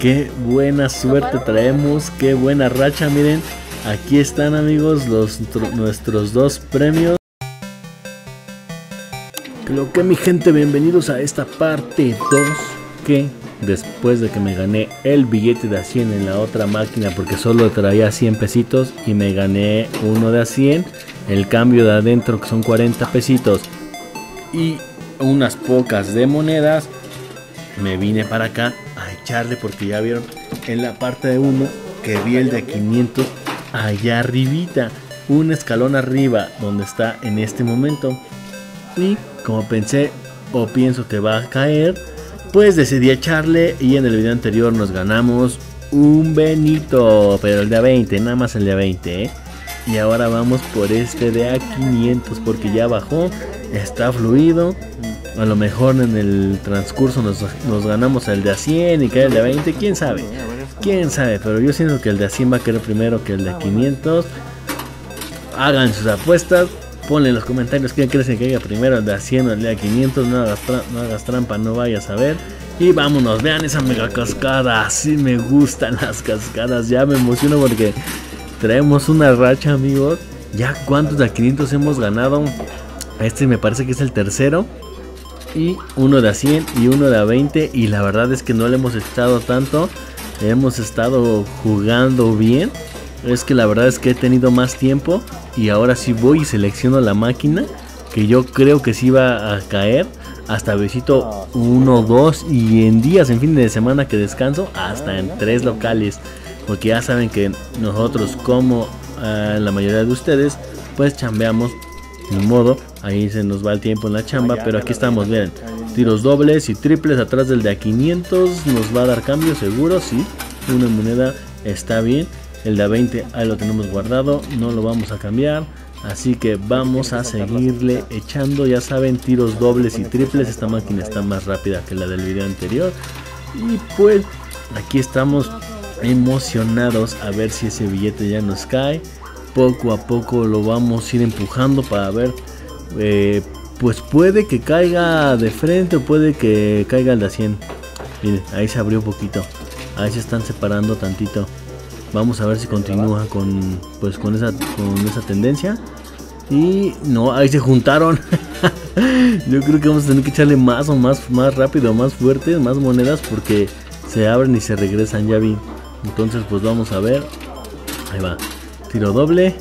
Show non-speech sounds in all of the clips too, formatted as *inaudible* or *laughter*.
Qué buena suerte traemos, qué buena racha, miren. Aquí están amigos los nuestros dos premios. Creo que mi gente, bienvenidos a esta parte 2 que después de que me gané el billete de a 100 en la otra máquina porque solo traía 100 pesitos y me gané uno de a 100, el cambio de adentro que son 40 pesitos y unas pocas de monedas, me vine para acá echarle porque ya vieron en la parte de uno que vi el de 500 allá arribita, un escalón arriba donde está en este momento. Y como pensé o pienso que va a caer, pues decidí echarle y en el video anterior nos ganamos un Benito, pero el de a 20, nada más el de a 20, ¿eh? Y ahora vamos por este de a 500 porque ya bajó, está fluido. A lo mejor en el transcurso nos, ganamos el de a 100 y cae el de a 20, quién sabe. Quién sabe, pero yo siento que el de a 100 va a quedar primero que el de a 500. Hagan sus apuestas, ponle en los comentarios quién crees que caiga primero, el de a 100 o el de a 500. No hagas, trampa, no vayas a ver. Y vámonos, vean esa mega cascada. Así me gustan las cascadas. Ya me emociono porque traemos una racha, amigos. Ya cuántos de a 500 hemos ganado. Este me parece que es el tercero y uno de a 100 y uno de a 20 y la verdad es que no le hemos echado tanto, hemos estado jugando bien, es que la verdad es que he tenido más tiempo y ahora sí voy y selecciono la máquina que yo creo que sí va a caer. Hasta besito 1, 2 y en días, en fin de semana que descanso, hasta en tres locales. Porque ya saben que nosotros, como eh, la mayoría de ustedes, pues chambeamos ni modo, ahí se nos va el tiempo en la chamba, pero aquí estamos, miren. Tiros dobles y triples atrás del de a 500. Nos va a dar cambio seguro, sí. Una moneda está bien. El de a 20 ahí lo tenemos guardado, no lo vamos a cambiar. Así que vamos a seguirle echando, ya saben, tiros dobles y triples. Esta máquina está más rápida que la del video anterior. Y pues aquí estamos emocionados a ver si ese billete ya nos cae poco a poco lo vamos a ir empujando para ver. Eh, pues puede que caiga de frente o puede que caiga al de 100. Miren, ahí se abrió poquito. Ahí se están separando tantito. Vamos a ver si continúa con pues con esa con esa tendencia. Y no, ahí se juntaron. *laughs* Yo creo que vamos a tener que echarle más o más más rápido, más fuerte, más monedas porque se abren y se regresan, ya vi. Entonces, pues vamos a ver. Ahí va tiro doble.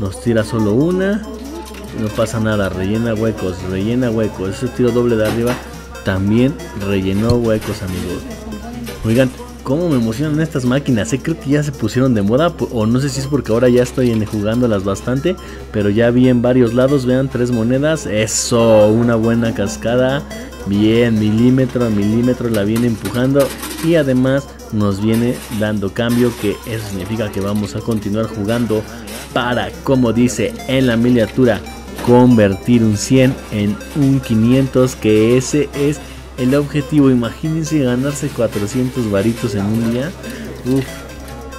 Nos tira solo una. No pasa nada. Rellena huecos. Rellena huecos. Ese tiro doble de arriba también rellenó huecos, amigos. Oigan, cómo me emocionan estas máquinas. ¿eh? Creo que ya se pusieron de moda. O no sé si es porque ahora ya estoy jugándolas bastante. Pero ya vi en varios lados. Vean, tres monedas. Eso, una buena cascada. Bien, milímetro a milímetro la viene empujando. Y además nos viene dando cambio que eso significa que vamos a continuar jugando para como dice en la miniatura convertir un 100 en un 500 que ese es el objetivo imagínense ganarse 400 varitos en un día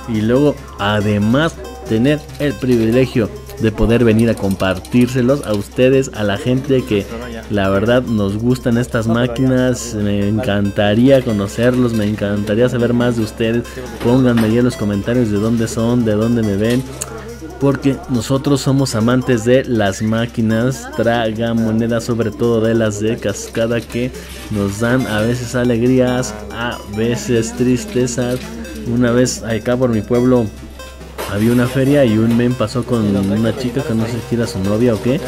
y luego además tener el privilegio de poder venir a compartírselos a ustedes, a la gente que la verdad nos gustan estas máquinas. Me encantaría conocerlos, me encantaría saber más de ustedes. Pónganme ahí en los comentarios de dónde son, de dónde me ven. Porque nosotros somos amantes de las máquinas traga monedas, sobre todo de las de cascada que nos dan a veces alegrías, a veces tristezas. Una vez acá por mi pueblo había una feria y un men pasó con una chica que no sé si era su novia o qué.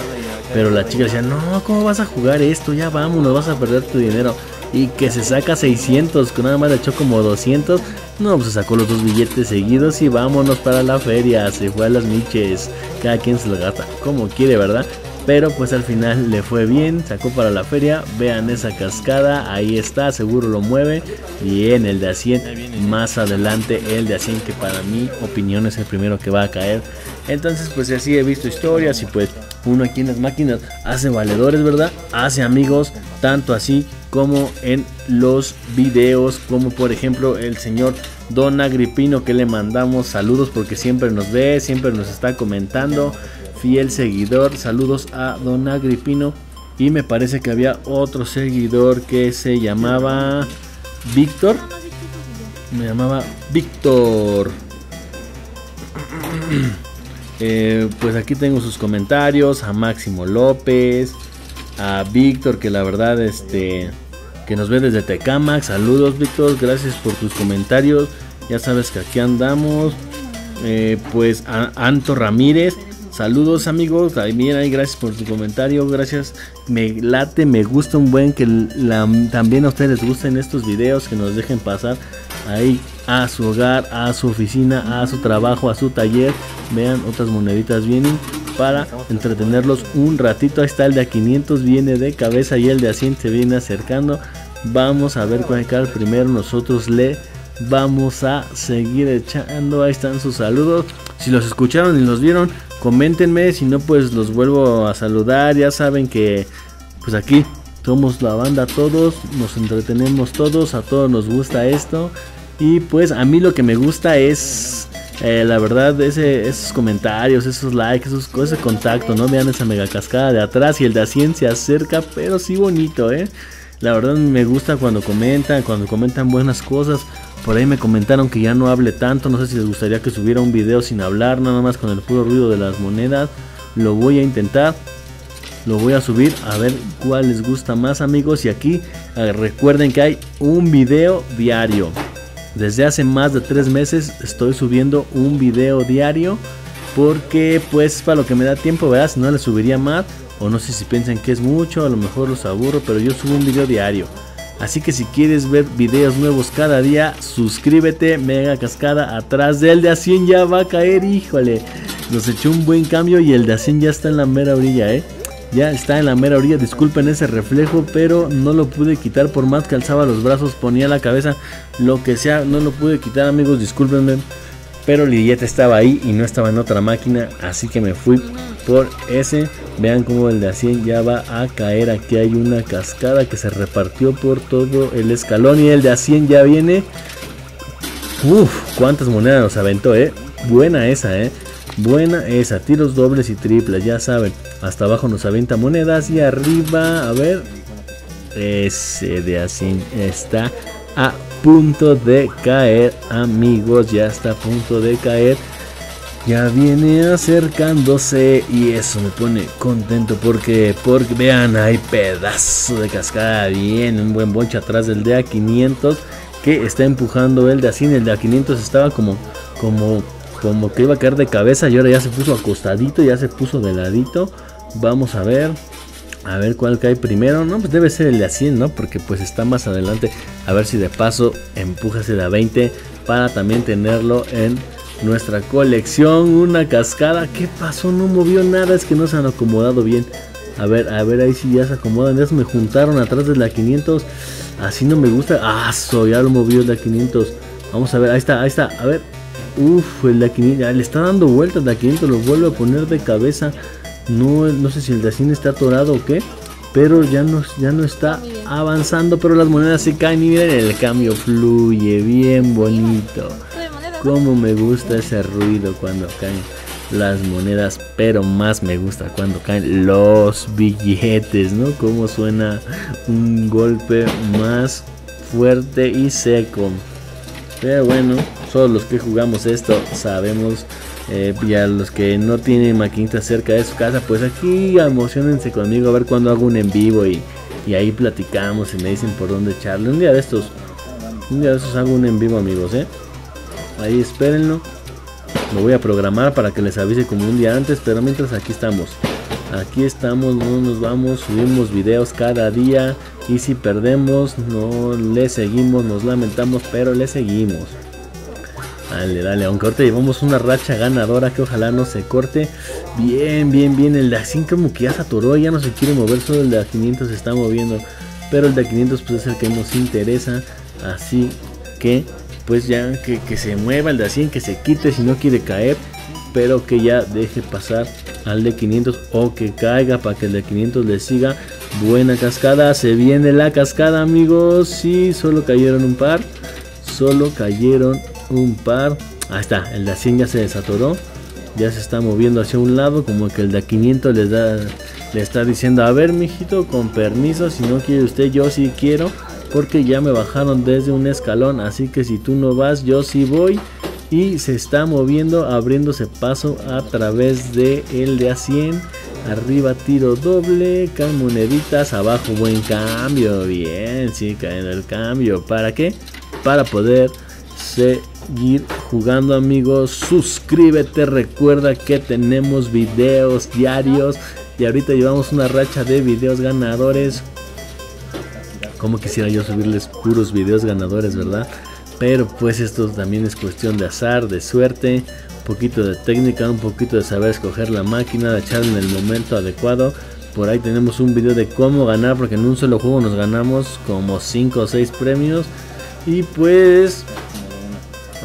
Pero la chica decía, no, ¿cómo vas a jugar esto? Ya vamos, no vas a perder tu dinero. Y que se saca 600, que nada más le echó como 200. No, pues se sacó los dos billetes seguidos y vámonos para la feria. Se fue a las miches. Cada quien se lo gasta como quiere, ¿verdad? Pero pues al final le fue bien, sacó para la feria. Vean esa cascada, ahí está, seguro lo mueve. Bien, el de a 100. Más adelante el de a 100 que para mi opinión es el primero que va a caer. Entonces pues así he visto historias y pues uno aquí en las máquinas hace valedores, ¿verdad? Hace amigos, tanto así como en los videos, como por ejemplo el señor Don Agripino que le mandamos saludos porque siempre nos ve, siempre nos está comentando fiel seguidor. Saludos a Don Agripino. Y me parece que había otro seguidor que se llamaba Víctor. Me llamaba Víctor. *clears throat* Eh, pues aquí tengo sus comentarios. A Máximo López. A Víctor, que la verdad, este. Que nos ve desde Tecamax. Saludos, Víctor. Gracias por tus comentarios. Ya sabes que aquí andamos. Eh, pues a Anto Ramírez. Saludos amigos, también ahí gracias por tu comentario, gracias, me late, me gusta un buen que también a ustedes les gusten estos videos, que nos dejen pasar ahí a su hogar, a su oficina, a su trabajo, a su taller, vean otras moneditas vienen para entretenerlos un ratito, ahí está el de a 500 viene de cabeza y el de a 100 se viene acercando, vamos a ver cuál el primero, nosotros le vamos a seguir echando, ahí están sus saludos, si los escucharon y los vieron, Coméntenme, si no pues los vuelvo a saludar. Ya saben que pues aquí somos la banda todos, nos entretenemos todos, a todos nos gusta esto. Y pues a mí lo que me gusta es eh, la verdad esos comentarios, esos likes, esos, ese contacto, ¿no? Vean esa mega cascada de atrás y el de Ascien se acerca, pero sí bonito, ¿eh? La verdad me gusta cuando comentan, cuando comentan buenas cosas. Por ahí me comentaron que ya no hable tanto. No sé si les gustaría que subiera un video sin hablar, nada más con el puro ruido de las monedas. Lo voy a intentar. Lo voy a subir a ver cuál les gusta más amigos. Y aquí eh, recuerden que hay un video diario. Desde hace más de tres meses estoy subiendo un video diario. Porque pues para lo que me da tiempo, ¿verdad? Si no le subiría más. O no sé si piensan que es mucho, a lo mejor los aburro. Pero yo subo un video diario. Así que si quieres ver videos nuevos cada día, suscríbete, Mega Cascada. Atrás del de a 100 ya va a caer, híjole. Nos echó un buen cambio y el de a 100 ya está en la mera orilla, eh. Ya está en la mera orilla, disculpen ese reflejo, pero no lo pude quitar por más que alzaba los brazos, ponía la cabeza, lo que sea, no lo pude quitar amigos, discúlpenme. Pero Lidieta estaba ahí y no estaba en otra máquina, así que me fui por ese. Vean cómo el de a 100 ya va a caer. Aquí hay una cascada que se repartió por todo el escalón y el de a 100 ya viene. Uf, cuántas monedas nos aventó, eh. Buena esa, eh. Buena esa, tiros dobles y triples, ya saben. Hasta abajo nos avienta monedas y arriba, a ver. Ese de a 100 está a punto de caer, amigos. Ya está a punto de caer. Ya viene acercándose y eso me pone contento porque, porque vean, hay pedazo de cascada bien, un buen bonche atrás del de A500 que está empujando el de así, el de A500 estaba como, como, como que iba a caer de cabeza y ahora ya se puso acostadito, ya se puso de ladito. Vamos a ver, a ver cuál cae primero. No, pues debe ser el de a 100, ¿no? Porque pues está más adelante. A ver si de paso empuja ese de a 20 para también tenerlo en nuestra colección. Una cascada. ¿Qué pasó? No movió nada. Es que no se han acomodado bien. A ver, a ver ahí si ya se acomodan. Ya se me juntaron atrás de la 500. Así no me gusta. Ah, ya lo movió el de 500. Vamos a ver, ahí está, ahí está. A ver. Uf, el de 500. le está dando vueltas. De 500 lo vuelve a poner de cabeza. No, no sé si el de está atorado o qué. Pero ya no, ya no está avanzando. Pero las monedas se caen y miren el cambio fluye bien bonito. Como me gusta ese ruido cuando caen las monedas. Pero más me gusta cuando caen los billetes, ¿no? Como suena un golpe más fuerte y seco. Pero bueno, solo los que jugamos esto sabemos eh, y a los que no tienen maquinita cerca de su casa, pues aquí emocionense conmigo a ver cuando hago un en vivo y, ahí platicamos y me dicen por dónde echarle. Un día de estos, un día de estos hago un en vivo, amigos, ¿eh? Ahí espérenlo. Lo voy a programar para que les avise como un día antes, pero mientras aquí estamos. Aquí estamos, no nos vamos, subimos videos cada día y si perdemos no le seguimos, nos lamentamos, pero le seguimos. Dale, dale, aunque ahorita llevamos una racha ganadora que ojalá no se corte. Bien, bien, bien. El de A100 como que ya se atoró, ya no se quiere mover, solo el de A500 se está moviendo. Pero el de A500 pues es el que nos interesa. Así que pues ya que, se mueva el de A100, que se quite si no quiere caer. Pero que ya deje pasar al de 500 o que caiga para que el de 500 le siga. Buena cascada, se viene la cascada amigos. Sí, solo cayeron un par. Solo cayeron un par. Ahí está, el de 100 ya se desatoró. Ya se está moviendo hacia un lado, como que el de 500 da, le está diciendo, a ver, mijito, con permiso, si no quiere usted, yo sí quiero. porque ya me bajaron desde un escalón. Así que si tú no vas, yo sí voy. Y se está moviendo, abriéndose paso a través de el de a 100. Arriba tiro doble, caen moneditas, abajo buen cambio. Bien, sí, caen el cambio. ¿Para qué? Para poder seguir jugando amigos. Suscríbete, recuerda que tenemos videos diarios. Y ahorita llevamos una racha de videos ganadores. Como quisiera yo subirles puros videos ganadores, ¿verdad? Pero pues esto también es cuestión de azar, de suerte, un poquito de técnica, un poquito de saber escoger la máquina, de echar en el momento adecuado. Por ahí tenemos un video de cómo ganar, porque en un solo juego nos ganamos como 5 o 6 premios. Y pues,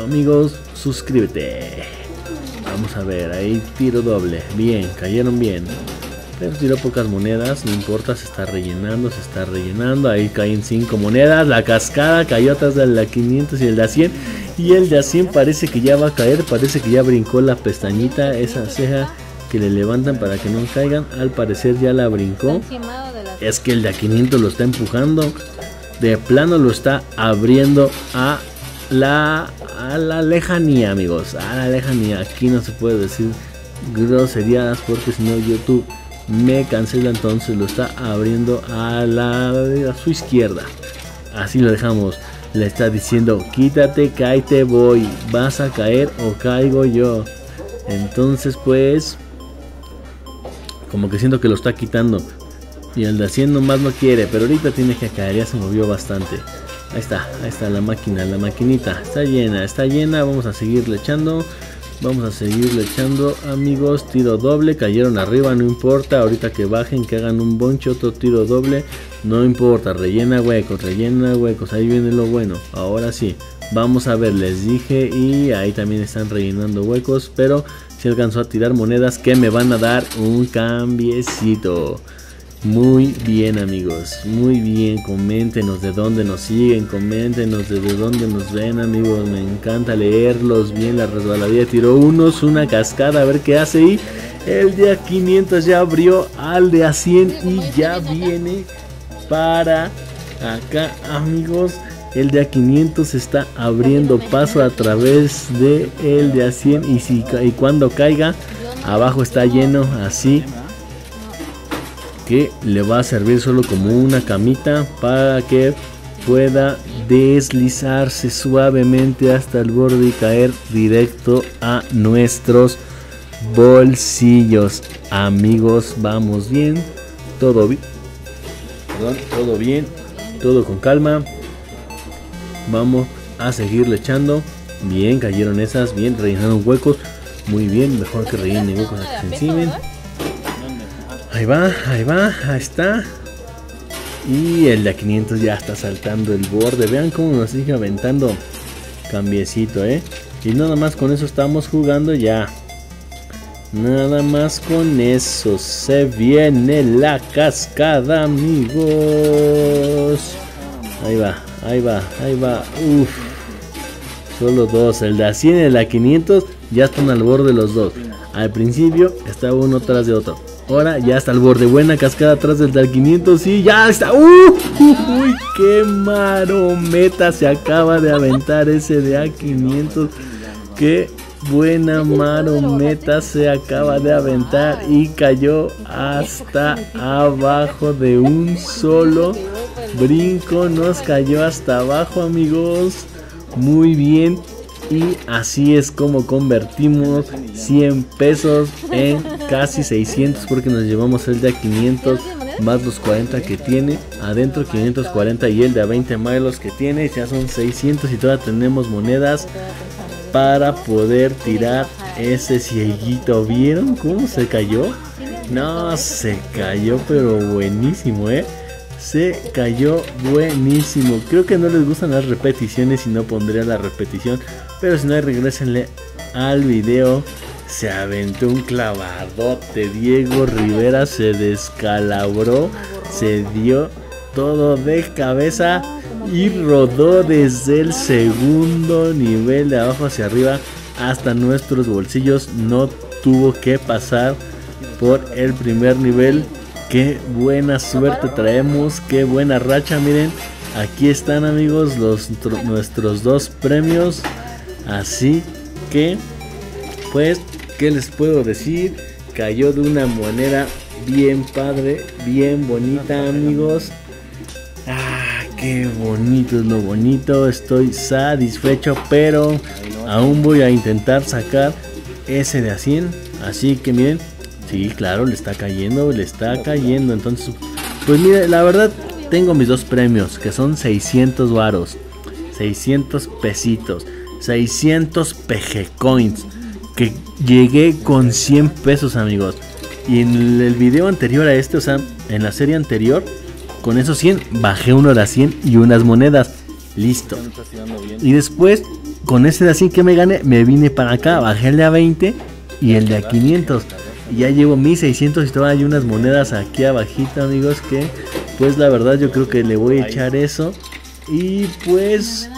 amigos, suscríbete. Vamos a ver, ahí tiro doble. Bien, cayeron bien. Pero tiró pocas monedas, no importa, se está rellenando, se está rellenando. Ahí caen 5 monedas. La cascada cayó atrás de la 500 y el de 100. Y el de 100 parece que ya va a caer, parece que ya brincó la pestañita, esa ceja que le levantan para que no caigan. Al parecer ya la brincó. Es que el de 500 lo está empujando. De plano lo está abriendo a la, a la lejanía, amigos. A la lejanía. Aquí no se puede decir groserías porque si no YouTube me cancela entonces lo está abriendo a la a su izquierda. Así lo dejamos. Le está diciendo quítate cáete voy. Vas a caer o caigo yo entonces pues como que siento que lo está quitando. Y el de haciendo más no quiere pero ahorita tiene que caer. Ya se movió bastante ahí está ahí está la máquina la maquinita está llena está llena vamos a seguirle echando Vamos a seguirle echando amigos. Tiro doble. Cayeron arriba. No importa. Ahorita que bajen. Que hagan un boncho. Otro tiro doble. No importa. Rellena huecos. Rellena huecos. Ahí viene lo bueno. Ahora sí. Vamos a ver. Les dije. Y ahí también están rellenando huecos. Pero si alcanzó a tirar monedas. Que me van a dar un cambiecito. Muy bien amigos, muy bien, coméntenos de dónde nos siguen, coméntenos de dónde nos ven amigos, me encanta leerlos bien, la resbaladilla tiró unos, una cascada, a ver qué hace y el de a 500 ya abrió al de a 100 y ya viene para acá amigos, el de a 500 está abriendo paso a través de el de a 100 y, si, y cuando caiga abajo está lleno así que le va a servir solo como una camita para que pueda deslizarse suavemente hasta el borde y caer directo a nuestros bolsillos. Amigos, vamos bien. Todo bien. Todo bien. Todo con calma. Vamos a seguirle echando. Bien, cayeron esas. Bien, rellenaron huecos. Muy bien, mejor que rellenen huecos que. Ahí va, ahí va, ahí está. Y el de 500 ya está saltando el borde. Vean cómo nos sigue aventando cambiecito, ¿eh? Y nada más con eso estamos jugando ya. Nada más con eso. Se viene la cascada, amigos. Ahí va, ahí va, ahí va. Uf. Solo dos. El de 100 y el de 500 ya están al borde los dos. Al principio estaba uno tras de otro. Ahora ya está al borde. Buena cascada atrás del Dar 500. Y ya está. ¡Uh! ¡Uy! ¡Qué marometa se acaba de aventar ese de A500! ¡Qué buena marometa se acaba de aventar! Y cayó hasta abajo de un solo brinco. Nos cayó hasta abajo, amigos. Muy bien. Y así es como convertimos 100 pesos en casi 600 porque nos llevamos el de a 500 más los 40 que tiene. Adentro 540 y el de a 20 más que tiene. Ya son 600 y todavía tenemos monedas para poder tirar ese cieguito. ¿Vieron cómo se cayó? No, se cayó pero buenísimo, ¿eh? Se cayó buenísimo. Creo que no les gustan las repeticiones y no pondría la repetición. Pero si no, regresenle al video. Se aventó un clavadote. Diego Rivera se descalabró. Se dio todo de cabeza. Y rodó desde el segundo nivel de abajo hacia arriba hasta nuestros bolsillos. No tuvo que pasar por el primer nivel Qué buena suerte traemos, qué buena racha, miren. aquí están amigos los nuestros dos premios. Así que, pues, ¿qué les puedo decir? Cayó de una manera bien padre, bien bonita amigos. Ah, qué bonito es lo bonito. Estoy satisfecho, pero aún voy a intentar sacar ese de a 100. Así que miren, sí, claro, le está cayendo, le está cayendo. Entonces, pues mire, la verdad tengo mis dos premios, que son 600 varos, 600 pesitos, 600 PG coins, que llegué con 100 pesos, amigos. Y en el video anterior a este, o sea, en la serie anterior, con esos 100 bajé uno de a 100 y unas monedas. Listo. Y después, con ese de a 100 que me gané, me vine para acá, bajé el de a 20 y el de a 500. Y ya llevo 1600 y todavía hay unas monedas aquí abajito, amigos, que pues la verdad yo creo que le voy a echar eso. Y pues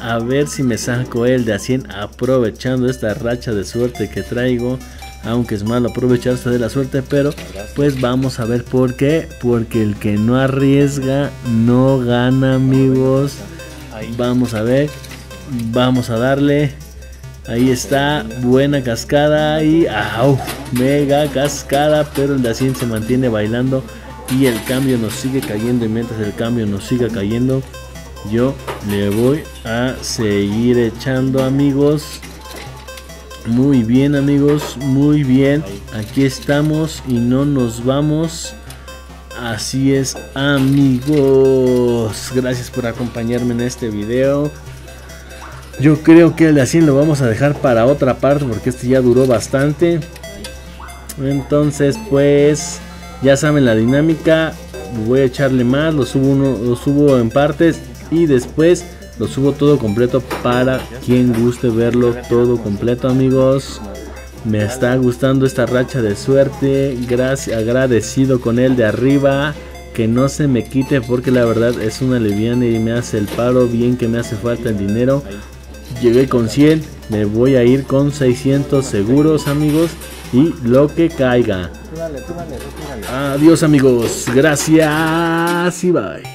a ver si me saco el de a 100 aprovechando esta racha de suerte que traigo aunque es malo aprovecharse de la suerte, pero pues vamos a ver por qué, porque el que no arriesga no gana, amigos. Vamos a ver, vamos a darle. Ahí está, buena cascada y ¡au! Mega cascada, pero el 100 se mantiene bailando y el cambio nos sigue cayendo y mientras el cambio nos siga cayendo, yo le voy a seguir echando amigos. Muy bien amigos, muy bien. Aquí estamos y no nos vamos. Así es amigos. Gracias por acompañarme en este video. Yo creo que el de así lo vamos a dejar para otra parte porque este ya duró bastante. Entonces pues ya saben la dinámica. Voy a echarle más, lo subo, uno, lo subo en partes y después lo subo todo completo para quien guste verlo todo completo amigos. Me está gustando esta racha de suerte. Gracias, agradecido con él de arriba. Que no se me quite porque la verdad es una leviana y me hace el paro. Bien que me hace falta el dinero. Llegué con 100. Me voy a ir con 600 seguros amigos. Y lo que caiga. Adiós amigos. Gracias y bye.